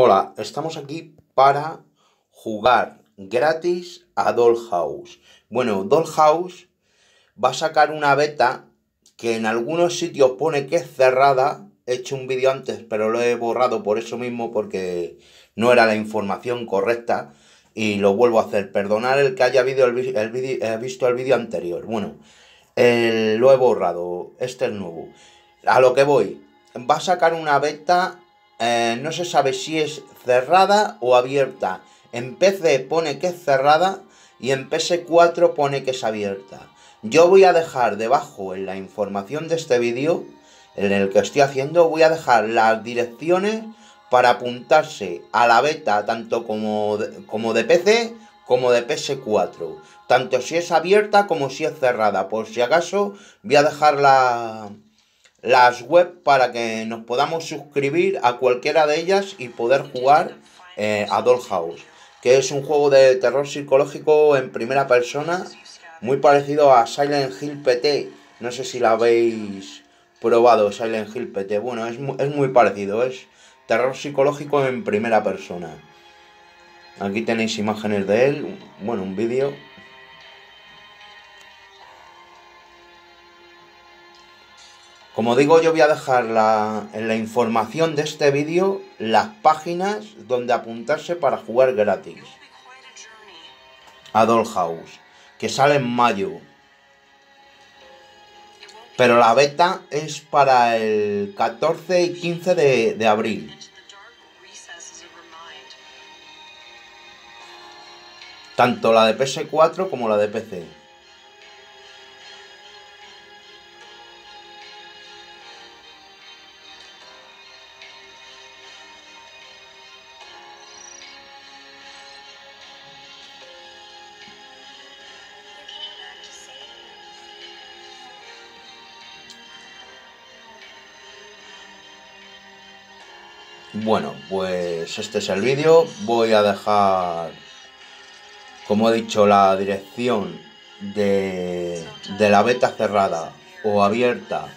Hola, estamos aquí para jugar gratis a Dollhouse. Bueno, Dollhouse va a sacar una beta que en algunos sitios pone que es cerrada. He hecho un vídeo antes, pero lo he borrado por eso mismo, porque no era la información correcta. Y lo vuelvo a hacer. Perdonar el que haya visto el vídeo anterior. Bueno, lo he borrado. Este es nuevo. A lo que voy. Va a sacar una beta eh, no se sabe si es cerrada o abierta. En PC pone que es cerrada y en PS4 pone que es abierta. Yo voy a dejar debajo en la información de este vídeo, en el que estoy haciendo, voy a dejar las direcciones para apuntarse a la beta tanto como como de PC como de PS4. Tanto si es abierta como si es cerrada. Por si acaso voy a dejar la, las web para que nos podamos suscribir a cualquiera de ellas y poder jugar eh, a Dollhouse, que es un juego de terror psicológico en primera persona, muy parecido a Silent Hill PT. No sé si la habéis probado, Silent Hill PT. Bueno, es, es muy parecido, es terror psicológico en primera persona. Aquí tenéis imágenes de él, bueno, un vídeo. Como digo, yo voy a dejar en la información de este vídeo las páginas donde apuntarse para jugar gratis. A Dollhouse, que sale en mayo. Pero la beta es para el 14 y 15 de, de abril. Tanto la de PS4 como la de PC. Bueno, pues este es el vídeo. Voy a dejar, como he dicho, la dirección de, de la beta cerrada o abierta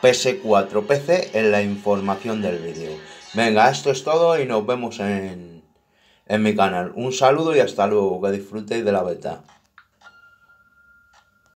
PS4 PC en la información del vídeo. Venga, esto es todo y nos vemos en, en mi canal. Un saludo y hasta luego. Que disfrutéis de la beta.